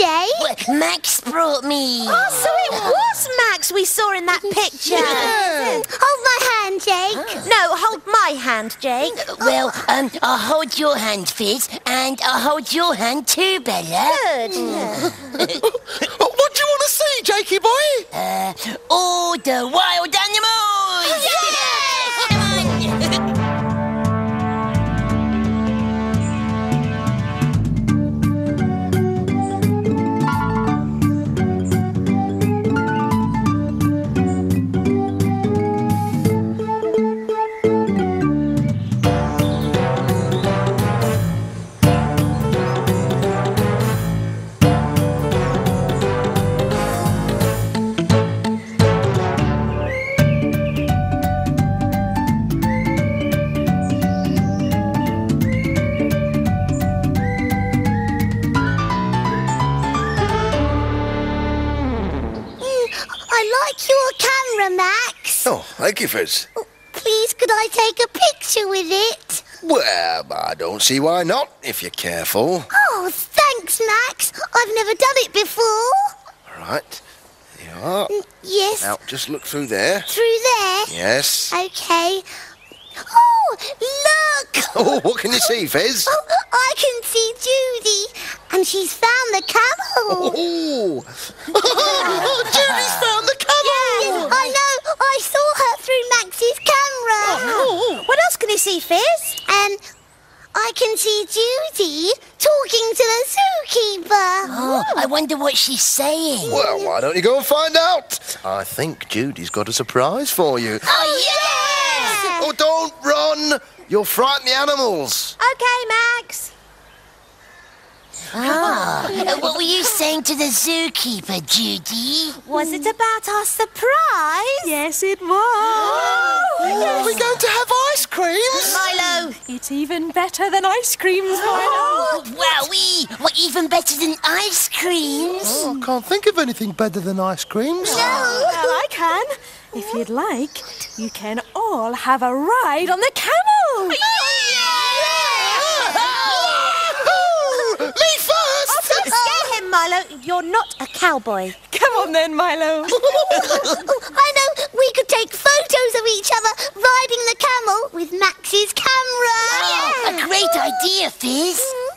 Jake? Well, Max brought me. Oh, so it was Max we saw in that picture. Hold my hand, Jake. No, hold my hand, Jake. Well, um, I'll hold your hand, Fizz, and I'll hold your hand too, Bella. Good. Oh, what do you want to see, Jakey boy? Uh, all the wild animals! Camera, Max. Oh, thank you, Fizz. Oh, please, could I take a picture with it? Well, I don't see why not, if you're careful. Oh, thanks, Max. I've never done it before. All right. There you are. Mm, yes, Now, just look through there. through there. Yes. Okay. Oh, look! Oh, what can you see, Fizz? Oh, I can see Judy, and she's found the camel. Oh, Judy's found the camel! Yes, I know. I saw her through Max's camera. Oh, what else can you see, Fizz? And I can see Judy talking to the zookeeper. Oh, I wonder what she's saying. Well, why don't you go and find out? I think Judy's got a surprise for you. Oh, yes! Oh, don't run! You'll frighten the animals. Okay, Max. Ah, uh, what were you saying to the zookeeper, Judy? Was it about our surprise? Yes, it was. Are we going to have ice creams? Milo. It's even better than ice creams, Milo. Oh, Wowee! What, even better than ice creams? Oh, I can't think of anything better than ice creams. No! Well, I can. If you'd like, you can all have a ride on the camel. Me first! Don't scare him, Milo. You're not a cowboy. Come on then, Milo. I know. We could take photos of each other riding the camel with Max's camera. Ah, a great idea, Fizz. Mm-hmm.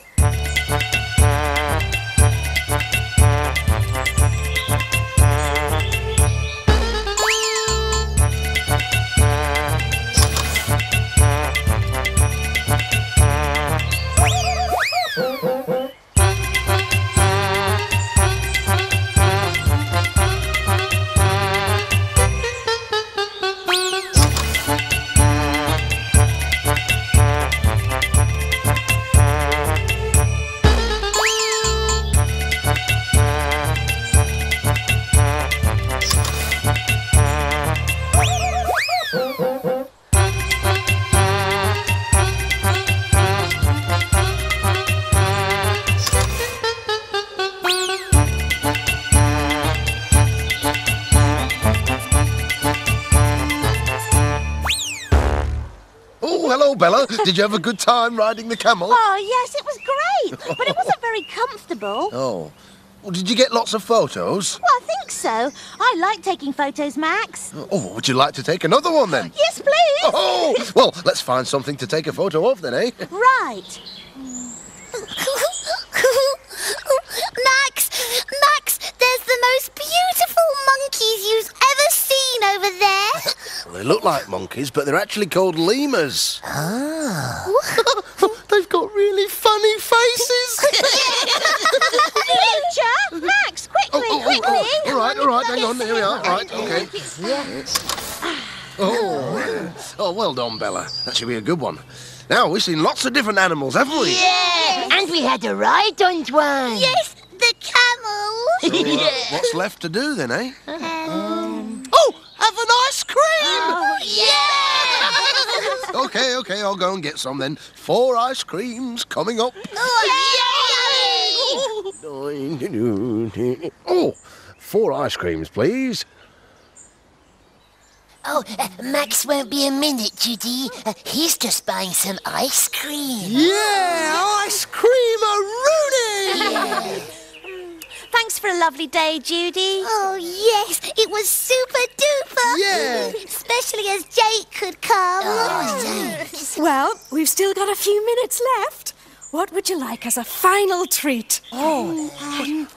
Oh, hello, Bella. Did you have a good time riding the camel? Oh, yes, it was great. But it wasn't very comfortable. Oh. Well, did you get lots of photos? Well, I think so. I like taking photos, Max. Oh, would you like to take another one then? Yes, please. Oh, well, let's find something to take a photo of then, eh? Right. They look like monkeys, but they're actually called lemurs. Ah. They've got really funny faces. Picture! Max, quickly, Oh, oh, quickly. oh, all right, all right, hang on, here we are. All right, okay. Oh, oh, well done, Bella. That should be a good one. Now, we've seen lots of different animals, haven't we? Yeah, and we had a ride on one. Yes, the camel. So, uh, what's left to do then, eh? Have cream! yeah! Okay, okay, I'll go and get some then. Four ice creams coming up. Oh, four ice creams, please. Oh, uh, Max won't be a minute, Judy. Uh, he's just buying some ice cream. Yeah, ice cream a Rooney! Thanks for a lovely day, Judy. Oh, yes, it was super duper. Yeah. Especially as Jake could come. Well, we've still got a few minutes left. What would you like as a final treat? Oh. Um,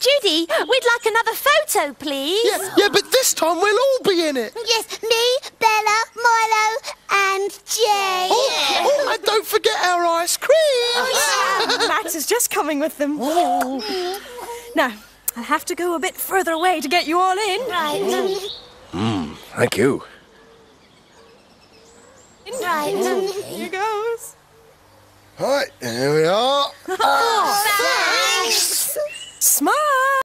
Judy, we'd like another photo, please. Yeah, yeah, but this time we'll all be in it. Yes, me, Bella, Milo, and Jake. Oh, oh, and don't forget our ice cream. Max is just coming with them. Now, I'll have to go a bit further away to get you all in. Right. Hmm, thank you. Right. Here goes. Right, here we are. Oh, thanks. Smile.